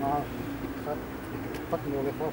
ما خد بطني ولا فوق